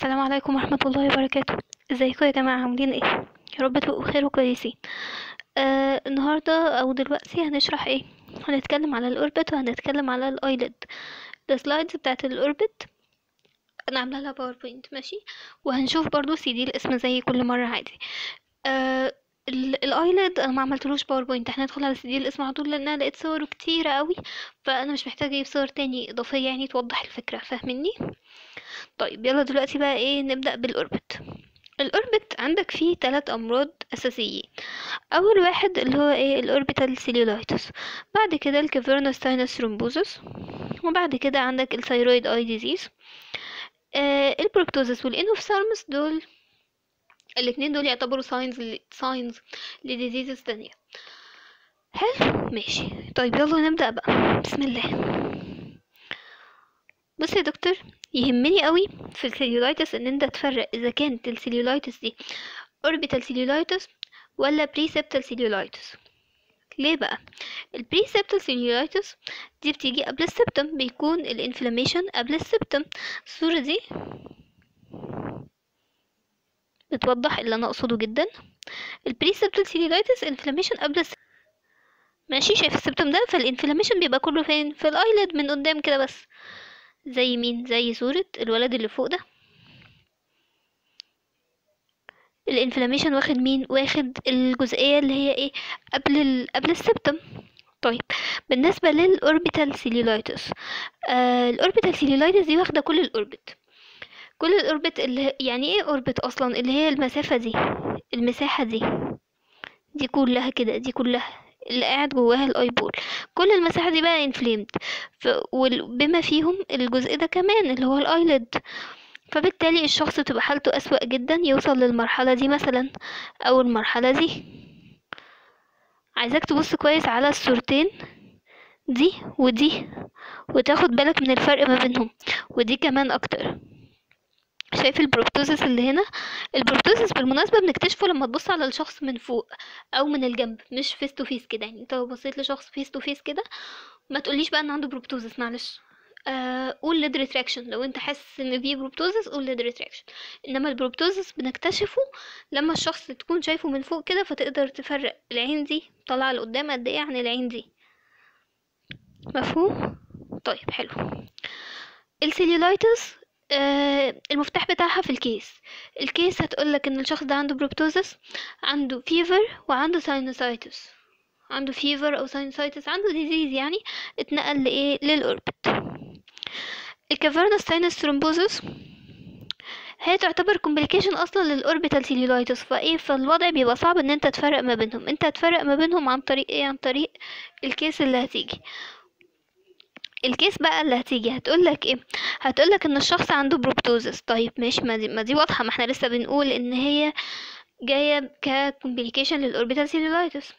السلام عليكم ورحمة الله وبركاته. إزيكم يا جماعة؟ عاملين إيه؟ يا رب تبقوا بخير وكويسين. آه النهاردة أو دلوقتي هنشرح إيه؟ هنتكلم على ال orbit وهنتكلم على ال eyelid ال slides بتاعت ال orbit أنا عامله لها PowerPoint ماشي؟ وهنشوف برضو سي دي الاسم زي كل مرة عادي. آه ال eyelid أنا ما عملتلوش PowerPoint إحنا ندخل على سي دي الاسم على طول لأن أنا لقيت صوره كتيرة قوي فأنا مش محتاجة أجيب صور تاني إضافية يعني توضح الفكرة فاهميني؟ طيب يلا دلوقتي بقى إيه نبدأ بال orbit. ال orbit عندك فيه ثلاث أمراض أساسيين أول واحد اللي هو إيه ال orbital cellulitis بعد كده ال cavernous sinus thrombosis وبعد كده عندك ال thyroid eye disease. آه ال proptosis وال enophthalmos دول الاتنين دول يعتبروا signs signs ل diseases تانية. حلو ماشي. طيب يلا نبدأ بقى. بسم الله. بص يا دكتور يهمني قوي في ال cellulitis إن أنت تفرق إذا كانت ال cellulitis دي orbital cellulitis ولا preseptal cellulitis ليه بقى؟ ال preseptal cellulitis دي بتيجي قبل ال septum بيكون ال inflammation قبل ال septum الصورة دي بتوضح اللي أنا أقصده جدا. ال preseptal cellulitis inflammation قبل ال septum ماشي؟ شايف ال septum ده؟ فال inflammation بيبقى كله فين؟ في ال eyelid من قدام كده بس. زي مين؟ زي صورة الولد اللي فوق ده. ال inflammation واخد مين؟ واخد الجزئية اللي هي إيه؟ قبل ال... قبل ال septum طيب بالنسبة لل orbital cellulitis آه ال orbital cellulitis دي واخدة كل ال orbit كل ال orbit اللي يعني إيه orbit أصلا؟ اللي هي المسافة دي المساحة دي. دي كلها كده دي كلها. اللي قاعد جواها الأيبول. كل المساحة دي بقى انفليمد بما فيهم الجزء ده كمان اللي هو الايلid فبالتالي الشخص بتبقى حالته أسوأ جدا يوصل للمرحلة دي مثلا. أو المرحلة دي. عايزاك تبص كويس على الصورتين. دي ودي. وتاخد بالك من الفرق ما بينهم. ودي كمان أكتر. شايف ال proptosis اللي هنا؟ ال proptosis بالمناسبة بنكتشفه لما تبص على الشخص من فوق أو من الجنب مش face to face كده يعني. انت لو بصيت لشخص face to face كده ما تقوليش بقى إن عنده proptosis معلش. آه قول lid retraction. لو أنت حاسس إن في proptosis قول lid retraction. إنما ال proptosis بنكتشفه لما الشخص تكون شايفه من فوق كده فتقدر تفرق العين دي طالعة لقدام قد إيه عن العين دي. مفهوم؟ طيب حلو. ال cellulitis المفتاح بتاعها في ال case. ال case هتقولك إن الشخص ده عنده بروبتوزس عنده فيفر وعنده ساينوسايتس عنده فيفر أو ساينوسايتس عنده ديزيز يعني اتنقل لإيه؟ لل orbit ال cavernous sinus thrombosis هي تعتبر complication أصلا لل orbital cellulitis فإيه؟ فالوضع بيبقى صعب إن أنت تفرق ما بينهم. أنت هتفرق ما بينهم عن طريق إيه؟ عن طريق ال case اللي هتيجي. ال case بقى اللي هتيجي هتقولك إيه؟ هتقولك إن الشخص عنده proptosis طيب ماشي ما دي, ما دي واضحة ما إحنا لسه بنقول إن هي جاية ك complication لل orbital cellulitis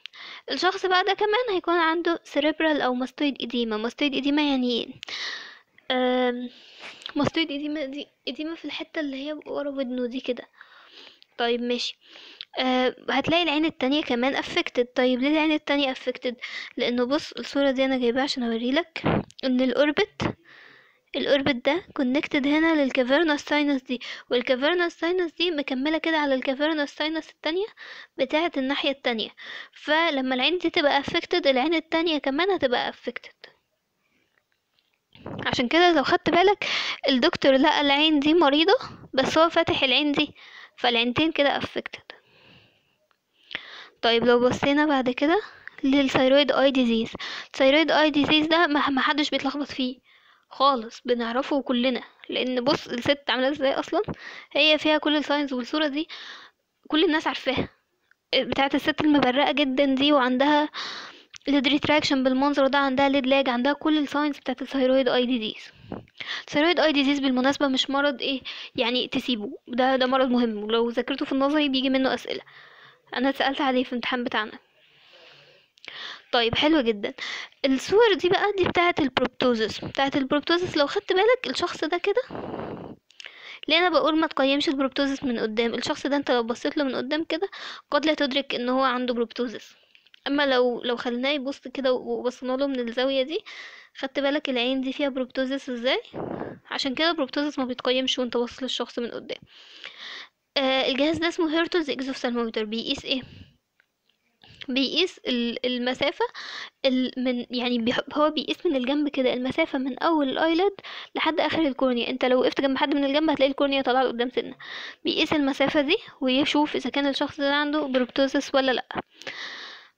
الشخص بقى ده كمان هيكون عنده cerebral أو mastoid edema mastoid edema يعني إيه؟ mastoid edema دي edema في الحتة اللي هي ورا ودنه دي كده. طيب ماشي. آه هتلاقي العين التانية كمان affected. طيب ليه العين التانية affected لأنه بص الصورة دي أنا جايباها عشان أوريلك. إن ال orbit ال orbit ده connected هنا لل cavernous sinus دي. وال cavernous sinus دي مكملة كده على ال cavernous sinus التانية بتاعة الناحية التانية. فلما العين دي تبقى affected العين التانية كمان هتبقى affected. عشان كده لو خدت بالك الدكتور لقى العين دي مريضة بس هو فاتح العين دي فالعينتين كده affected. طيب لو بصينا بعد كده لل thyroid eye disease ال thyroid eye disease ده ما حدش بيتلخبط فيه خالص بنعرفه كلنا. لأن بص الست عاملة إزاي أصلا؟ هي فيها كل ال signs والصورة دي كل الناس عارفاها. بتاعه الست المبرقة جدا دي وعندها lid retraction بالمنظر ده عندها lid lag عندها كل ال signs بتاعه ال thyroid eye disease ال thyroid eye disease بالمناسبة مش مرض إيه يعني تسيبه. ده ده مرض مهم. ولو ذاكرته في النظري بيجي منه أسئلة. أنا اتسالت عليه في الامتحان بتاعنا. طيب حلو جدا. الصور دي بقى دي بتاعة ال proptosis. بتاعة ال proptosis لو خدت بالك الشخص ده كده ليه أنا بقول ما تقيمش ال proptosis من قدام؟ الشخص ده أنت لو بصيت له من قدام كده قد لا تدرك إن هو عنده proptosis. أما لو لو خليناه يبص كده وبصينا له من الزاوية دي خدت بالك العين دي فيها proptosis إزاي؟ عشان كده ال proptosis ما بيتقيمش وأنت باصص للشخص من قدام. آه الجهاز ده اسمه Hertel's exophthalmometer بيقيس إيه؟ بيقيس ال- المسافة ال- من يعني هو بيقيس من الجنب كده المسافة من أول ال eyelid لحد آخر ال cornea أنت لو وقفت جنب حد من الجنب هتلاقي ال cornea طالعة لقدام سنة. بيقيس المسافة دي ويشوف إذا كان الشخص ده عنده proptosis ولا لأ.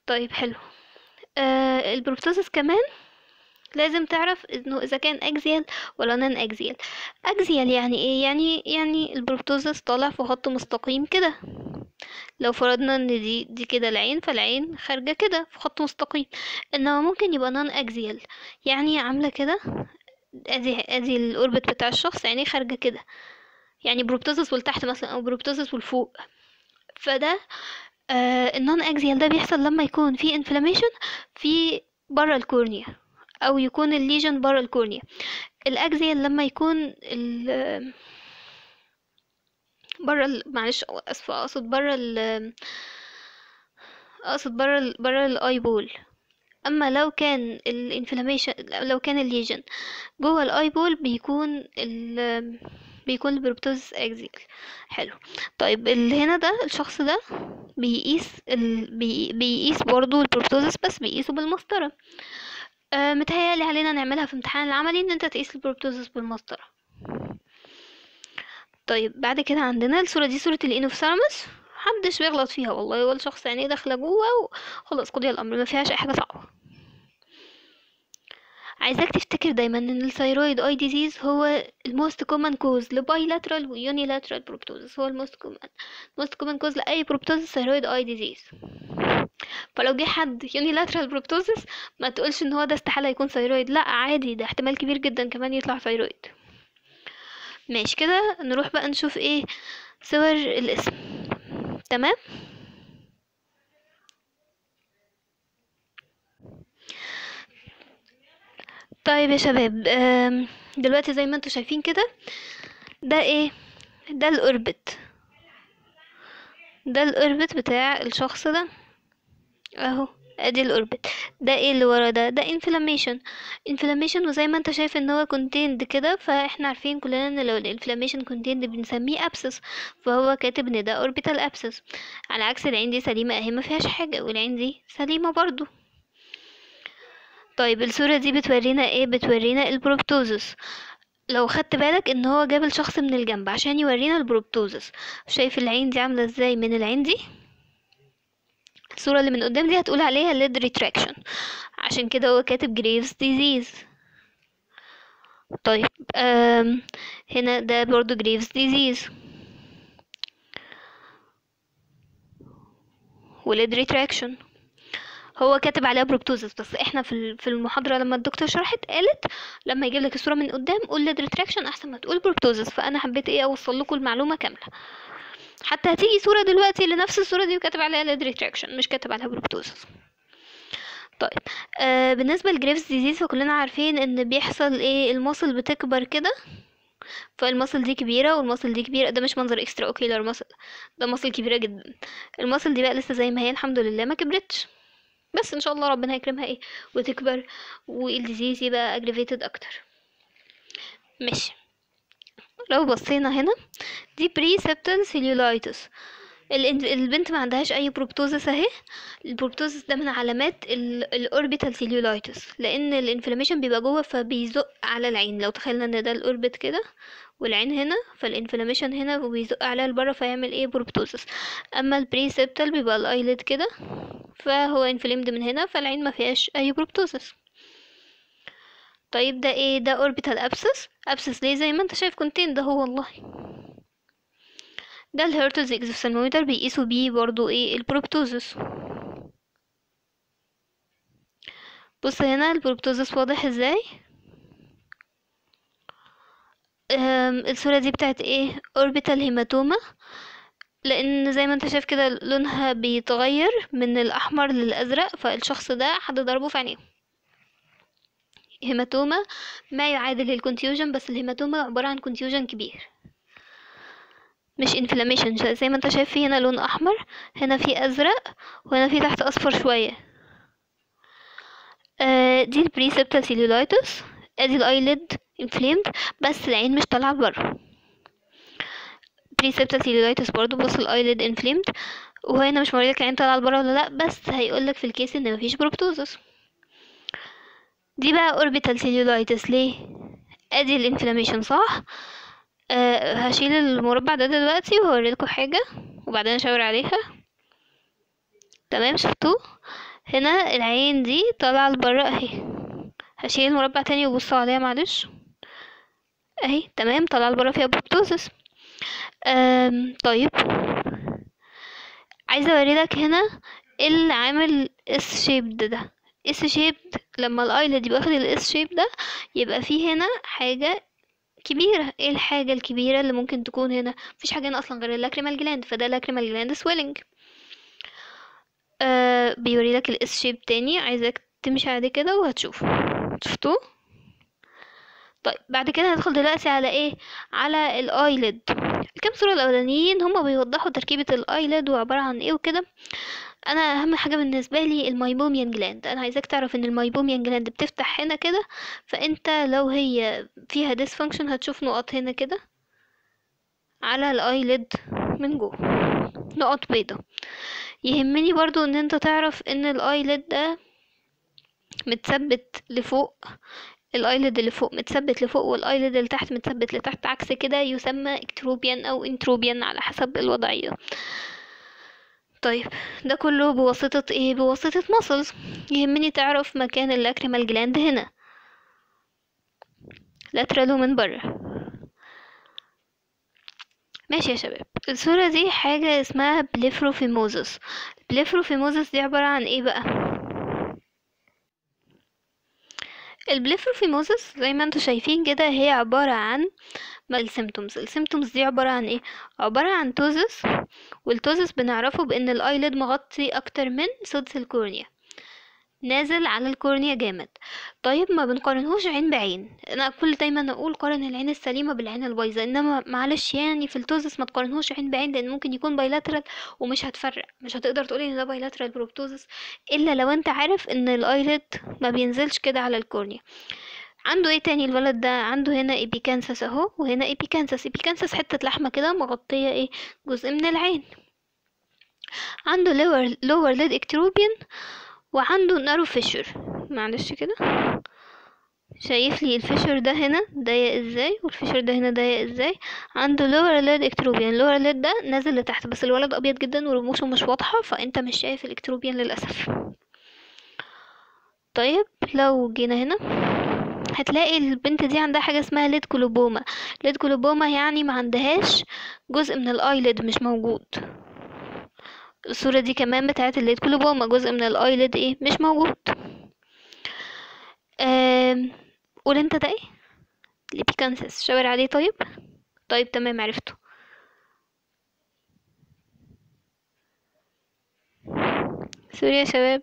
طيب حلو. آه ال proptosis كمان لازم تعرف إنه إذا كان axial ولا non-axial axial يعني إيه؟ يعني يعني ال proptosis طالع في خط مستقيم كده. لو فرضنا إن دي دي كده العين فالعين خارجة كده في خط مستقيم. إنما ممكن يبقى non-axial يعني عاملة كده أدي أدي ال orbit بتاع الشخص عينيه خارجة كده. يعني proptosis ولتحت مثلا أو proptosis ولفوق فده آه ال non axial ده بيحصل لما يكون في inflammation في بره ال cornea. أو يكون ال lesion بره ال cornea. ال axial لما يكون ال بره ال... معلش اسفه أقصد بره ال أقصد بره ال... بره ال eyeball أما لو كان ال inflammation لو كان ال lesion جوه ال eyeball بيكون ال بيكون ال proptosis axial حلو. طيب اللي هنا ده الشخص ده بيقيس ال... بي... بيقيس برضو ال proptosis بس بيقيسه بالمسطرة. آه متهيألي علينا نعملها في امتحان العملي إن أنت تقيس ال proptosis بالمسطرة. طيب بعد كده عندنا الصورة دي صورة ال enophthalmos محدش بيغلط فيها والله ولا شخص عينيه داخلة جوه وخلاص قضي الأمر ما فيهاش أي حاجة صعبة. عايزاك تفتكر دايما إن ال thyroid eye disease هو ال most common cause ل bilateral و unilateral proptosis. هو ال most common most common cause لأي proptosis thyroid eye disease. فلو جه حد unilateral proptosis ما تقولش إن هو ده استحالة يكون thyroid لا عادي ده احتمال كبير جدا كمان يطلع thyroid ماشي كده نروح بقى نشوف إيه صور الاسم. تمام؟ طيب يا شباب دلوقتي زي ما أنتوا شايفين كده ده إيه؟ ده ال orbit ده ال orbit بتاع الشخص ده. أهو أدي ال orbit ده إيه اللي ورا ده؟ ده inflammation inflammation وزي ما أنت شايف إن هو contained كده فإحنا عارفين كلنا إن لو ال inflammation contained بنسميه abscess فهو كاتب إن ده orbital abscess على عكس العين دي سليمة أهي ما فيهاش حاجة والعين دي سليمة برضو. طيب الصورة دي بتورينا إيه؟ بتورينا ال proptosis. لو خدت بالك إن هو جاب الشخص من الجنب عشان يورينا ال proptosis. شايف العين دي عاملة إزاي من العين دي؟ الصورة اللي من قدام دي هتقول عليها lid retraction. عشان كده هو كاتب Graves disease. طيب هنا ده برضو Graves disease. و lid retraction. هو كاتب عليها proptosis بس إحنا في في المحاضرة لما الدكتور شرحت قالت لما يجيب لك الصورة من قدام قول lid retraction أحسن ما تقول proptosis فأنا حبيت إيه أوصل لكم المعلومة كاملة. حتى هتيجي صورة دلوقتي لنفس الصورة دي وكاتب عليها lid retraction مش كاتب عليها proptosis طيب آه بالنسبة ل Graves disease فكلنا عارفين إن بيحصل إيه ال muscle بتكبر كده فال muscle دي كبيرة وال muscle دي كبيرة ده مش منظر extraocular muscle ده muscle كبيرة جدا. ال muscle دي بقى لسه زي ما هي الحمد لله ما كبرتش. بس إن شاء الله ربنا يكرمها إيه وتكبر وال disease يبقى aggravated أكتر. ماشي. لو بصينا هنا دي preseptal cellulitis البنت ما عندهاش أي proptosis أهي. ال proptosis ده من علامات ال orbital cellulitis لأن ال inflammation بيبقى جوه فبيزق على العين. لو تخيلنا إن ده ال orbit كده والعين هنا فال inflammation هنا وبيزق عليها لبره فيعمل إيه؟ proptosis أما ال preseptal بيبقى ال eyelid كده فهو inflamed من هنا فالعين ما فيهاش أي proptosis طيب ده إيه؟ ده orbital abscess abscess ليه؟ زي ما أنت شايف contained ده هو والله. ده ال Hertel exophthalmometer بيقيسوا بيه برضو إيه؟ ال proptosis بص هنا ال proptosis واضح إزاي؟ الصورة دي بتاعت إيه؟ orbital hematoma لأن زي ما أنت شايف كده لونها بيتغير من الأحمر للأزرق فالشخص ده حد ضربه في عينيه. hematoma ما يعادل ال contusion بس ال hematoma عبارة عن contusion كبير. مش inflammation زي ما انت شايف في هنا لون أحمر هنا في أزرق وهنا في تحت أصفر شوية. آه دي ال preseptal cellulitis ادي ال eyelid inflamed بس العين مش طالعة لبره. preseptal cellulitis برضو بص ال eyelid inflamed. وهنا مش موريلك العين طالعة لبره ولا لأ بس هيقولك في ال case إن مفيش proptosis دي بقى orbital cellulitis ليه؟ ادي ال inflammation صح؟ أه هشيل المربع ده دلوقتي وهوريلكوا حاجة وبعدين اشاور عليها. تمام؟ شفتوه هنا العين دي طالعة لبره اهي. هشيل المربع تاني وبصوا عليها معلش. اهي تمام؟ طالعة لبره فيها proptosis طيب. عايزة اوريلك هنا اللي عامل S shape ده. S shape لما ال eyelid يبقى واخد ال S shape ده يبقى فيه هنا حاجة كبيرة. إيه الحاجة الكبيرة اللي ممكن تكون هنا؟ مفيش حاجة هنا أصلا غير ال lacrimal gland فده lacrimal gland swelling آه بيوري لك ال S shape تاني. عايزك تمشي عليه كده وهتشوف. شفتوه؟ طيب بعد كده هندخل دلوقتي على إيه؟ على ال eyelid الكام صورة الأولانيين هما بيوضحوا تركيبة ال eyelid وعبارة عن إيه وكده. أنا أهم حاجة بالنسبة لي ال meibomian gland أنا عايزاك تعرف إن ال meibomian gland بتفتح هنا كده فأنت لو هي فيها dysfunction هتشوف نقط هنا كده على ال eyelid من جوه نقط بيضة. يهمني برضو إن أنت تعرف إن ال eyelid ده متثبت لفوق ال eyelid اللي فوق متثبت لفوق وال eyelid اللي تحت متثبت لتحت عكس كده يسمى ectropion أو entropion على حسب الوضعية. طيب ده كله بواسطة إيه؟ بواسطة muscles يهمني تعرف مكان ال lacrimal gland هنا. lateral و من بره. ماشي يا شباب. الصورة دي حاجة اسمها blepharophimosis. ال blepharophimosis دي عبارة عن إيه بقى؟ ال blepharophimosis زي ما أنتوا شايفين كده هي عبارة عن ال symptoms ال symptoms دي عبارة عن إيه؟ عبارة عن ptosis وال ptosis بنعرفه بإن ال eyelid مغطي أكتر من سدس ال cornea. نازل على ال cornea جامد. طيب ما بنقارنهوش عين بعين. أنا كل دايما أقول قارن العين السليمة بالعين البايظة إنما معلش يعني في ال ptosis ما تقارنهوش عين بعين لأن ممكن يكون bilateral ومش هتفرق. مش هتقدر تقولي إن ده bilateral proptosis إلا لو أنت عارف إن ال eyelid ما بينزلش كده على ال cornea. عنده إيه تاني الولد ده؟ عنده هنا epicanthus أهو وهنا epicanthus epicanthus حتة لحمة كده مغطية إيه؟ جزء من العين. عنده lower lower lid ectropion وعنده narrow fissure معلش كده. شايف لي ال fissure ده هنا ضيق إزاي وال fissure ده هنا ضيق إزاي. عنده lower lid ectropion lower lid ده نازل لتحت بس الولد أبيض جدا ورموشه مش واضحة فأنت مش شايف ال ectropion للأسف. طيب لو جينا هنا هتلاقي البنت دي عندها حاجة اسمها lid coloboma lid coloboma يعني ما عندهاش جزء من ال eyelid مش موجود. الصورة دي كمان بتاعت ال lid coloboma جزء من ال eyelid إيه؟ مش موجود. قول أنت ده إيه؟ ال epicanthus شاور عليه طيب؟ طيب تمام عرفته. sorry يا شباب.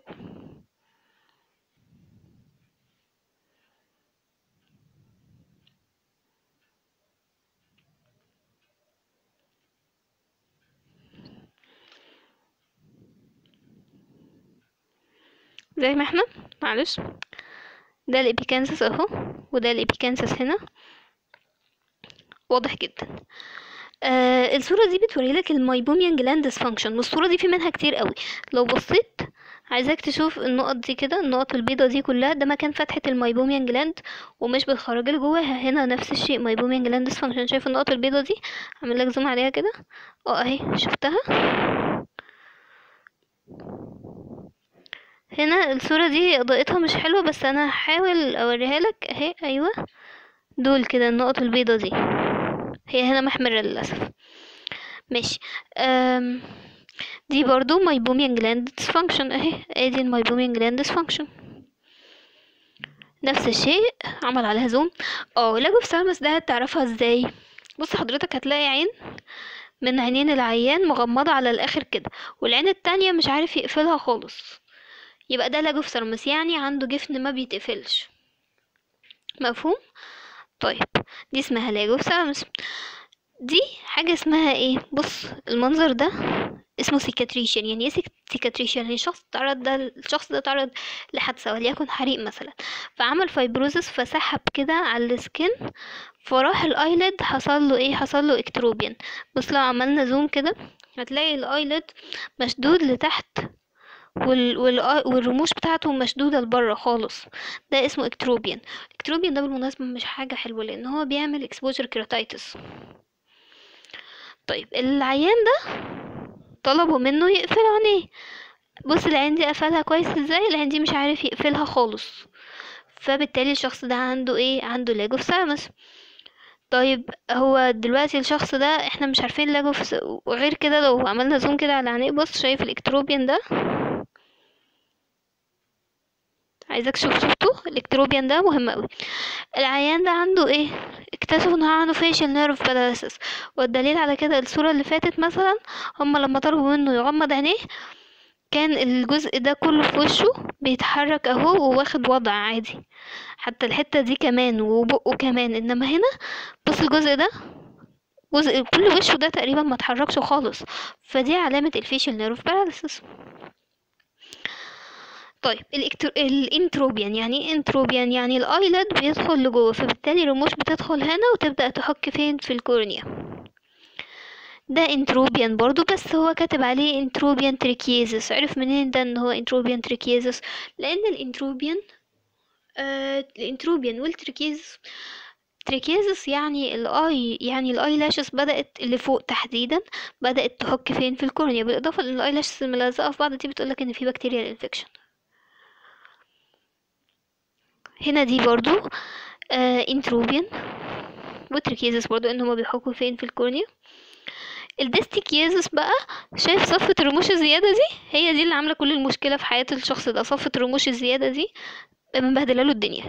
زي ما إحنا معلش. ده ال epicanthus أهو وده ال epicanthus هنا. واضح جدا. آه الصورة دي بتوريلك ال meibomian gland dysfunction والصورة دي في منها كتير قوي. لو بصيت عايزاك تشوف النقط دي كده النقط البيضة دي كلها ده مكان فتحة ال meibomian gland ومش بتخرج جواها هنا نفس الشيء meibomian gland dysfunction شايف النقط البيضة دي؟ اعمل لك zoom عليها كده. آه اهي شفتها؟ هنا الصورة دي اضاءتها مش حلوة بس أنا هحاول أوريها لك. أهي أيوه. دول كده النقط البيضة دي. هي هنا محمرة للأسف. ماشي. أم دي برضو meibomian gland dysfunction أهي ادي ال meibomian gland dysfunction نفس الشيء عمل عليها zoom آه lagophthalmos ده تعرفها إزاي؟ بص حضرتك هتلاقي عين من عينين العيان مغمضة على الآخر كده والعين التانية مش عارف يقفلها خالص. يبقى ده lagophthalmos يعني عنده جفن ما بيتقفلش. مفهوم؟ طيب دي اسمها lagophthalmos دي حاجة اسمها إيه؟ بص المنظر ده اسمه cicatrization يعني إيه cicatrization يعني الشخص تعرض ده الشخص ده تعرض لحادثة وليكن حريق مثلا. فعمل fibrosis فسحب كده على ال skin فراح ال eyelid حصل له إيه؟ حصل له ectropion بس لو عملنا zoom كده هتلاقي ال eyelid مشدود لتحت وال... وال... والرموش بتاعته مشدودة لبره خالص. ده اسمه ectropion ال ectropion ده بالمناسبة مش حاجة حلوة لأن هو بيعمل exposure keratitis. طيب العيان ده طلبوا منه يقفل عينيه. بص العين دي قفلها كويس إزاي؟ العين دي مش عارف يقفلها خالص. فبالتالي الشخص ده عنده إيه؟ عنده lagophthalmos طيب هو دلوقتي الشخص ده إحنا مش عارفين لاجوفس وغير كده لو عملنا زوم كده على عينيه. بص شايف الاكتروبيان ده؟ عايزك تشوف شفته؟ الالكتروبيان ده مهم قوي العيان ده عنده إيه؟ اكتشفوا ان هو عنده facial nerve paralysis. والدليل على كده الصورة اللي فاتت مثلا هما لما طلبوا منه يغمض عينيه كان الجزء ده كله في وشه بيتحرك أهو وواخد وضع عادي. حتى الحتة دي كمان وبقه كمان. إنما هنا بص الجزء ده جزء كل وشه ده تقريبا ما اتحركش خالص. فدي علامة ال facial nerve paralysis طيب ال ectr... ال entropion يعني entropion يعني ال eyelid بيدخل لجوه فبالتالي الرموش بتدخل هنا وتبدأ تحك فين؟ في ال cornea. ده entropion برضو بس هو كاتب عليه entropion trichiasis. عرف منين ده إن هو entropion trichiasis؟ لأن ال entropion آه ال entropion وال trichiasis trichiasis يعني ال eye يعني ال eyelashes بدأت اللي فوق تحديدا بدأت تحك فين؟ في ال cornea. بالإضافة إن ال eyelashes الملزقة في بعض دي بتقولك إن في bacterial infection هنا دي برضو آه entropion و trichiasis برضو إن هما بيحكوا فين في ال cornea. ال distichiasis بقى شايف صفة الرموش الزيادة دي؟ هي دي اللي عاملة كل المشكلة في حياة الشخص ده صفة الرموش الزيادة دي مبهدلة له الدنيا.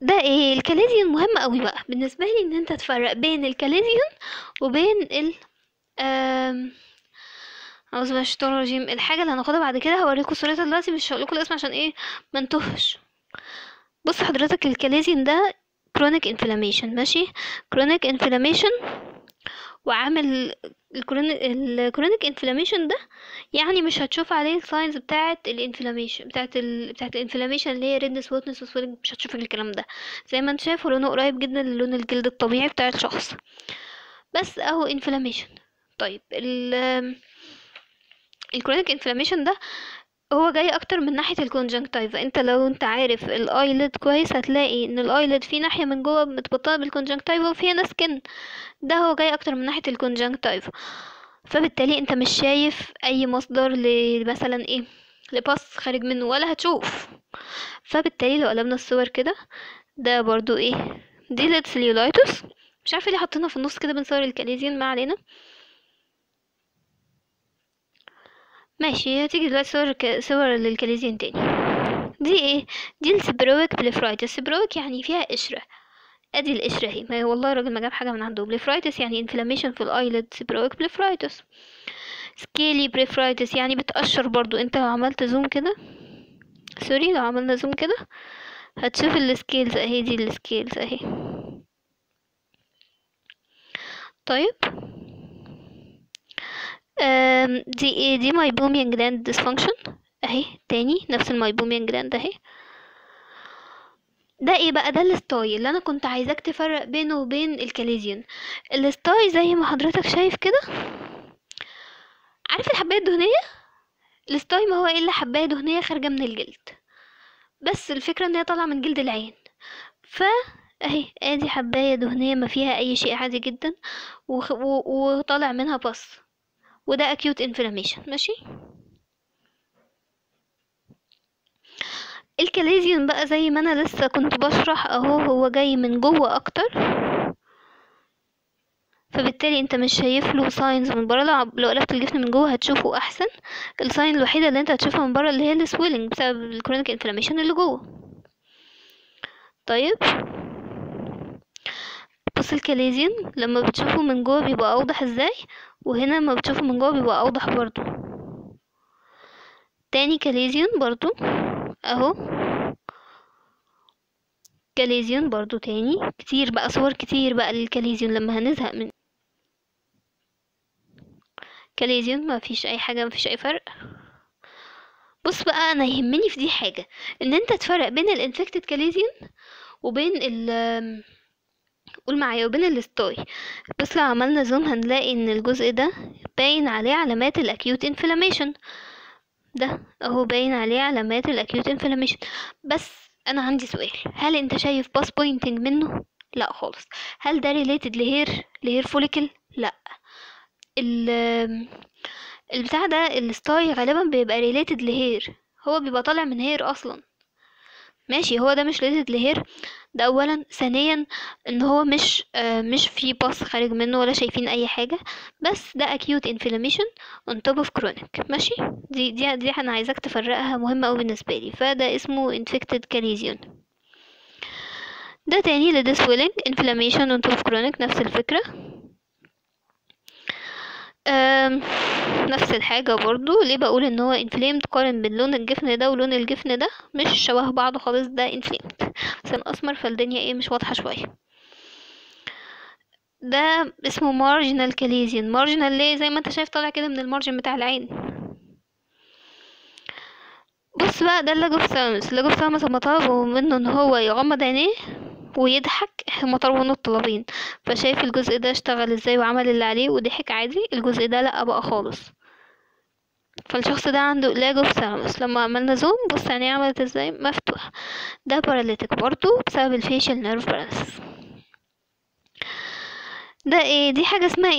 ده إيه؟ ال chalazion مهم قوي بقى. بالنسبة لي إن أنت تفرق بين ال chalazion وبين ال آم... أعوذ بالله الشيطان الرجيم. الحاجة اللي هناخدها بعد كده هوريكم صورتها دلوقتي مش هقولكم الاسم عشان إيه ما نتوهش بص حضرتك ال chalazion ده chronic inflammation ماشي؟ chronic inflammation وعامل ال chronic inflammation ده يعني مش هتشوف عليه ال signs بتاعه ال inflammation بتاعه ال... بتاعه ال inflammation اللي هي redness و hotness و swelling مش هتشوف الكلام ده. زي ما انت شايف لونه قريب جدا للون الجلد الطبيعي بتاع الشخص. بس أهو inflammation طيب ال ال chronic inflammation ده هو جاي أكتر من ناحية ال conjunctiva أنت لو أنت عارف ال eyelid كويس هتلاقي إن ال eyelid في ناحية من جوه متبطنة بال conjunctiva وفي هنا skin ده هو جاي أكتر من ناحية ال conjunctiva فبالتالي أنت مش شايف أي مصدر لمثلا إيه ل pus خارج منه ولا هتشوف. فبالتالي لو قلبنا الصور كده ده برضو إيه دي lid مش عارفه ليه حاطينها في النص كده بين صور ال chalazion ما علينا. ماشي هتيجي دلوقتي صور. صور لل chalazion تاني. دي إيه؟ دي ال seborrheic blepharitis ال seborrheic يعني فيها قشرة. ادي القشرة اهي. ما والله الراجل ما جاب حاجة من عنده blepharitis يعني inflammation في ال eyelid seborrheic blepharitis scaly blepharitis يعني بتقشر برضو. انت لو عملت zoom كده sorry لو عملنا zoom كده هتشوف ال scales اهي دي ال scales اهي. طيب. دي إيه؟ دي meibomian gland dysfunction أهي تاني نفس ال meibomian gland أهي. ده إيه بقى؟ ده ال stye اللي أنا كنت عايزاك تفرق بينه وبين ال chalazion ال stye زي ما حضرتك شايف كده. عارف الحباية الدهنية؟ ال stye ما هو إلا حباية دهنية خارجة من الجلد. بس الفكرة إن هي طالعة من جلد العين. ف أهي آدي حباية دهنية ما فيها أي شيء عادي جدا. وطالع منها بص. وده acute inflammation ماشي؟ ال chalazion بقى زي ما أنا لسه كنت بشرح أهو هو جاي من جوه أكتر. فبالتالي أنت مش شايف له signs من بره لو قلبت الجفن من جوه هتشوفه أحسن. ال sign الوحيده اللي أنت هتشوفها من بره اللي هي ال swelling بسبب ال chronic inflammation اللي جوه. طيب؟ بص ال chalazion لما بتشوفه من جوه بيبقى أوضح إزاي وهنا لما بتشوفه من جوه بيبقى أوضح برضو. تاني chalazion برضو أهو. chalazion برضو تاني. كتير بقى صور كتير بقى لل chalazion لما هنزهق من chalazion ما فيش أي حاجة ما فيش أي فرق. بص بقى أنا يهمني في دي حاجة إن أنت تفرق بين ال infected chalazion وبين ال قول معايا وبين ال stye. بس لو عملنا zoom هنلاقي إن الجزء ده باين عليه علامات ال acute inflammation ده أهو باين عليه علامات ال acute inflammation بس أنا عندي سؤال. هل أنت شايف pus pointing منه؟ لا خالص. هل ده related ل hair ل hair follicle لا. ال البتاع ده ال stye غالبا بيبقى related ل hair. هو بيبقى طالع من hair أصلا. ماشي هو ده مش related ل hair. ده اولا. ثانيا إن هو مش آه مش في باص خارج منه ولا شايفين أي حاجة. بس ده acute inflammation on top of chronic. ماشي؟ دي دي دي أنا عايزاك تفرقها مهمة قوي بالنسبة لي. فده اسمه infected lesion ده تاني ل swelling inflammation on top of chronic. نفس الفكرة. نفس الحاجة برضو. ليه بقول إن هو inflamed قارن بين لون الجفن ده ولون الجفن ده؟ مش شبه بعض خالص. ده inflamed. بس الاسمر فالدنيا إيه مش واضحة شوية. ده اسمه marginal lesion marginal ليه؟ زي ما أنت شايف طالع كده من المارجن بتاع العين. بص بقى ده اللاجوفثالمس اللاجوفثالمس هما طلبوا منه إن هو يغمض عينيه ويضحك هما طلبوا منه الطلبين فشايف الجزء ده اشتغل إزاي وعمل اللي عليه وضحك عادي. الجزء ده لأ بقى خالص. فالشخص ده عنده lagophthalmos لما عملنا zoom بص عينيه عملت إزاي؟ مفتوح ده paralytic برضو بسبب ال facial nerve paralysis ده إيه؟ دي حاجة اسمها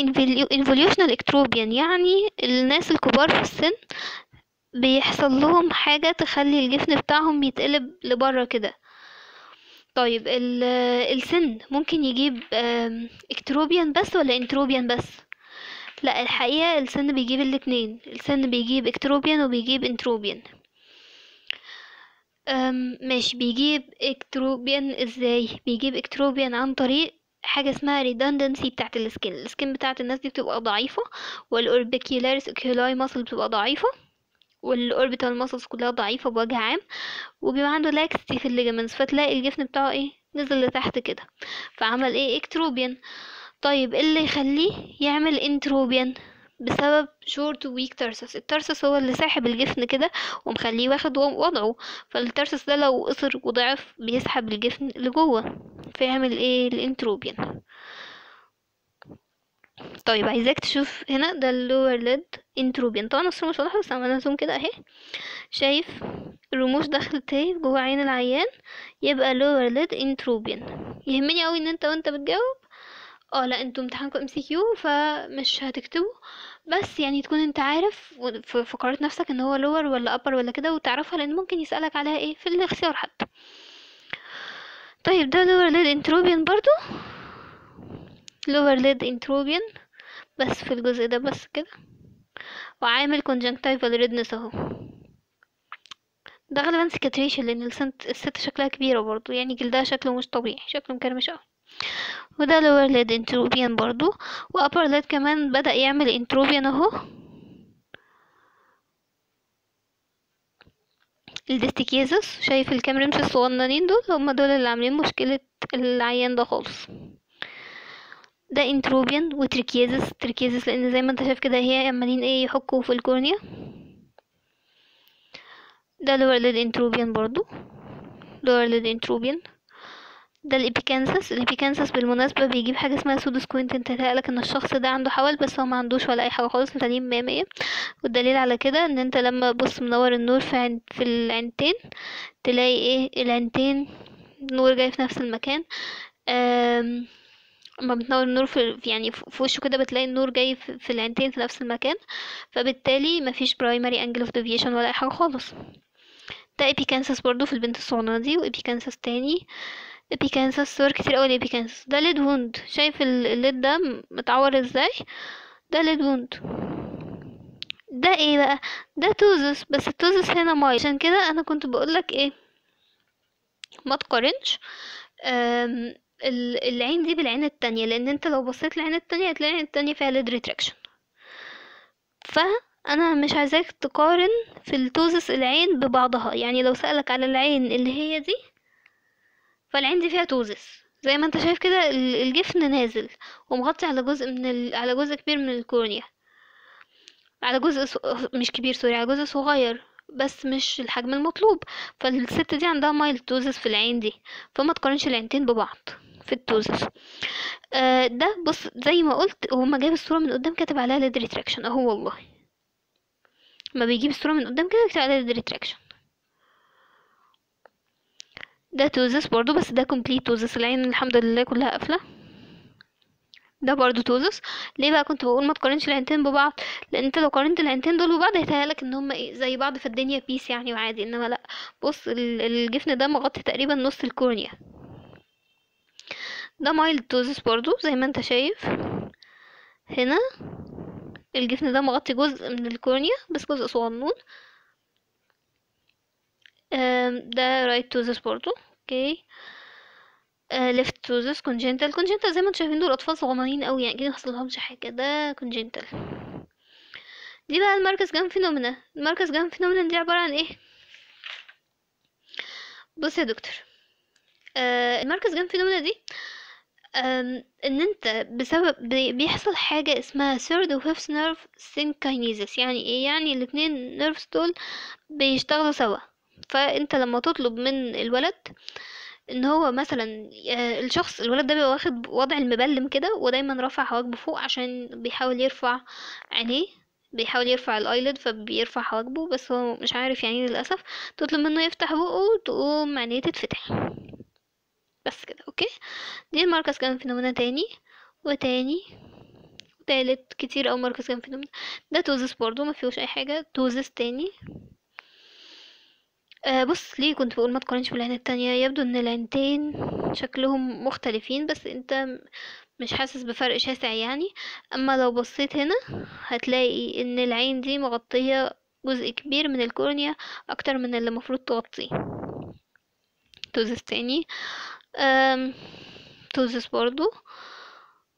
involutional ectropion. يعني الناس الكبار في السن بيحصل لهم حاجة تخلي الجفن بتاعهم يتقلب لبره كده. طيب ال- السن ممكن يجيب ectropion بس ولا entropion بس؟ لا الحقيقة السن بيجيب الاتنين. السن بيجيب ectropion وبيجيب entropion. ماشي. بيجيب ectropion إزاي؟ بيجيب ectropion عن طريق حاجة اسمها redundancy بتاعت ال skin. ال skin بتاعت الناس دي بتبقى ضعيفة وال orbicularis oculi muscle بتبقى ضعيفة وال orbital muscles كلها ضعيفة بوجه عام وبيبقى عنده laxity في ال ligaments فتلاقي الجفن بتاعه إيه؟ نزل لتحت كده. فعمل إيه؟ ectropion. طيب إيه اللي يخليه يعمل entropion بسبب short weak tarsus ال tarsus هو اللي ساحب الجفن كده ومخليه واخد وضعه. فال tarsus ده لو قصر وضعف بيسحب الجفن لجوه. فيعمل إيه ال entropion؟ طيب عايزاك تشوف هنا ده ال lower lid entropion. طبعا الصورة مش واضحة بس عملنا zoom كده أهي. شايف الرموش دخلت اهي جوه عين العيان؟ يبقى lower lid entropion. يهمني أوي إن أنت وأنت بتجاوب آه لأ أنتوا امتحانكم MCQ فمش هتكتبوا. بس يعني تكون أنت عارف و- ف- فكرت نفسك إن هو lower ولا upper ولا كده وتعرفها لأن ممكن يسألك عليها إيه؟ في الاختيار حتى. طيب ده lower lid entropion برضو. lower lid entropion بس في الجزء ده بس كده. وعامل conjunctival redness أهو. ده غالبا cicatricial لأن الست شكلها كبيرة برضو يعني جلدها شكله مش طبيعي شكله مكرمش أوي. وده lower lid entropion برضو و upper lid كمان بدأ يعمل entropion أهو. ال distichiasis شايف الكام رمش الصغننين دول؟ هما دول اللي عاملين مشكلة العيان ده خالص. ده entropion و trichiasis. trichiasis لأن زي ما أنت شايف كده هي عمالين إيه يحكوا في ال cornea. ده lower lid entropion برضو. lower lid entropion. ده ال epicanthus. ال epicanthus بالمناسبة بيجيب حاجة اسمها pseudo squint. انت تهيألك إن الشخص ده عنده حول بس هو ما عندوش ولا أي حاجة خالص. سليم مية مية؟ والدليل على كده إن انت لما تبص منور النور في عين في العينتين تلاقي إيه؟ العينتين النور جاي في نفس المكان. أم... اما بتنور النور في يعني في وشه كده بتلاقي النور جاي في العينتين في نفس المكان. فبالتالي مفيش primary angle of deviation ولا أي حاجة خالص. ده epicanthus برضو في البنت الصغننة دي و epicanthus تاني epicanthus صور كتير اوي ال epicanthus ده lid wound. شايف ال- ال lid ده متعور إزاي؟ ده lid wound. ده إيه بقى؟ ده ptosis. بس ال ptosis هنا mild. عشان كده أنا كنت بقولك إيه؟ ما تقارنش. العين دي بالعين التانية. لأن انت لو بصيت العين التانية هتلاقي العين التانية فيها lid retraction. فانا مش عايزاك تقارن في ال ptosis العين ببعضها. يعني لو سألك على العين اللي هي دي فالعين دي فيها ptosis زي ما انت شايف كده ال- الجفن نازل ومغطي على جزء من ال... على جزء كبير من ال cornea. على جزء ص... مش كبير sorry على جزء صغير بس مش الحجم المطلوب. فالست دي عندها mild ptosis في العين دي فما تقارنش العينتين ببعض في ال ptosis آه ده بص زي ما قلت هو ما جايب الصورة من قدام كاتب عليها lid retraction أهو والله. ما بيجيب الصورة من قدام كده كاتب عليها lid retraction ده ptosis برضو بس ده complete ptosis العين الحمد لله كلها قافلة. ده برضو ptosis ليه بقى كنت بقول ما تقارنش العينتين ببعض؟ لأن أنت لو قارنت العينتين دول ببعض هيتهيألك إن هما إيه زي بعض فالدنيا بيس يعني وعادي. إنما لأ بص ال- الجفن ده مغطي تقريبا نص ال cornea. ده mild ptosis برضو زي ما أنت شايف. هنا الجفن ده مغطي جزء من ال cornea بس جزء صغنون. ده right ptosis برضو okay left ptosis congenital congenital زي ما أنتم شايفين دول أطفال صغننين قوي يعني كده محصلهمش حاجة. ده congenital دي بقى ال Marcus Gunn phenomena. ال Marcus Gunn phenomena دي عبارة عن إيه؟ بص يا دكتور. آه ال Marcus Gunn phenomena دي آم، إن أنت بسبب بي- بيحصل حاجة اسمها third و fifth nerve synkinesis. يعني إيه؟ يعني الاتنين nerves دول بيشتغلوا سوا. فأنت لما تطلب من الولد إن هو مثلا آه، الشخص الولد ده بيبقى واخد وضع المبلم كده ودايما رافع حواجبه فوق عشان بيحاول يرفع عينيه بيحاول يرفع ال eyelid فبيرفع حواجبه بس هو مش عارف يعني للأسف. تطلب منه يفتح بقه تقوم عينيه تتفتح. بس كده okay؟ دي ال Marcus Gunn phenomena تاني وتاني وتالت كتير أو Marcus Gunn phenomena. ده ptosis برضو ما فيهوش أي حاجة. ptosis تاني. آه بص ليه كنت بقول ما تقارنش بالعين التانية؟ يبدو إن العينتين شكلهم مختلفين بس أنت مش حاسس بفرق شاسع يعني. أما لو بصيت هنا هتلاقي إن العين دي مغطية جزء كبير من ال cornea أكتر من اللي المفروض تغطيه ptosis تاني. ptosis برضو.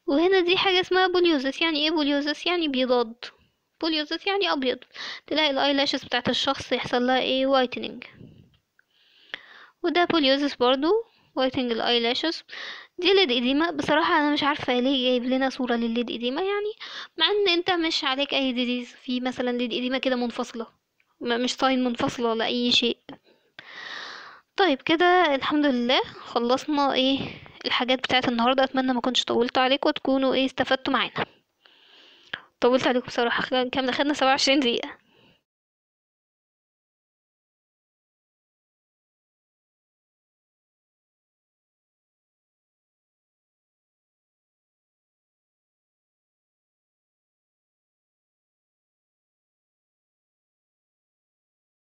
وهنا دي حاجة اسمها poliosis يعني إيه poliosis يعني بيضاد. poliosis يعني أبيض تلاقي ال eyelashes بتاعت الشخص يحصل لها إيه؟ whitening وده poliosis برضو whitening ال eyelashes دي lid edema بصراحة أنا مش عارفة ليه جايب لنا صورة للل lid edema يعني مع إن أنت مش عليك أي disease في مثلا lid edema كده منفصلة مش sign منفصلة ولا أي شيء. طيب كده الحمد لله خلصنا إيه الحاجات بتاعت النهاردة. أتمنى ما كنتش طولت عليكم وتكونوا إيه استفدتوا معانا. طولت عليكم بصراحة. كام؟ خدنا سبعة وعشرين دقيقة.